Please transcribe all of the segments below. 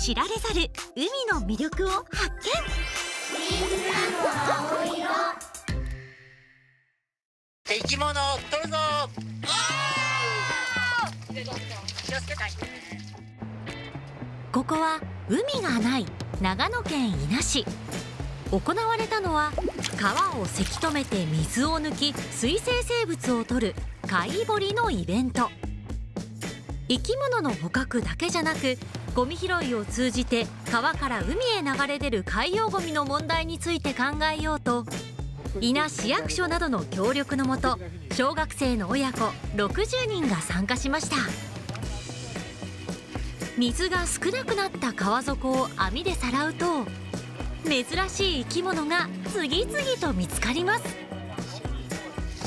知られざる海の魅力を発見。生き物取るぞ。ここは海がない長野県伊那市。行われたのは川をせき止めて水を抜き水生生物を取る貝掘りのイベント生き物の捕獲だけじゃなくゴミ拾いを通じて川から海へ流れ出る海洋ゴミの問題について考えようと伊那市役所などの協力のもと小学生の親子60人が参加しました。水が少なくなった川底を網でさらうと珍しい生き物が次々と見つかります。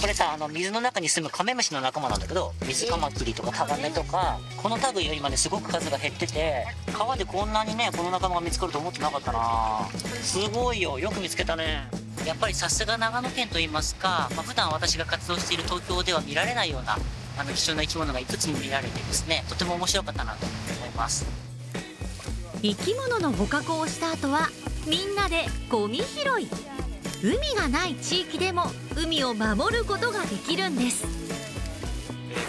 これさあの水の中に住むカメムシの仲間なんだけど水カマキリとかタガメとかこの類よりまですごく数が減ってて川でこんなにねこの仲間が見つかると思ってなかったな。すごいよ。よく見つけたね。やっぱりさすが長野県といいますか、まあ、普段私が活動している東京では見られないようなあの貴重な生き物がいくつも見られてですねとても面白かったなと思います。生き物の捕獲をした後はみんなでゴミ拾い。海がない地域でも海を守ることができるんです。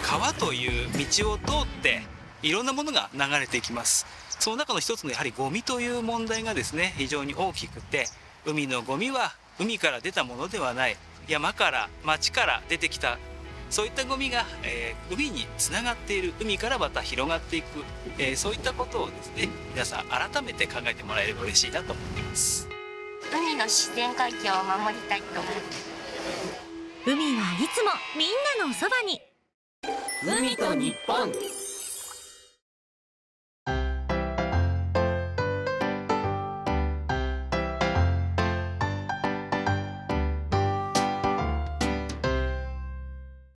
川という道を通っていろんなものが流れていきます。その中の一つのやはりゴミという問題がですね非常に大きくて海のゴミは海から出たものではない山から町から出てきたそういったゴミが、えー、海につながっている海からまた広がっていく、えー、そういったことをですね皆さん改めて考えてもらえれば嬉しいなと思っています。海の自然環境を守りたいと思って海はいつもみんなのそばに。海と日本。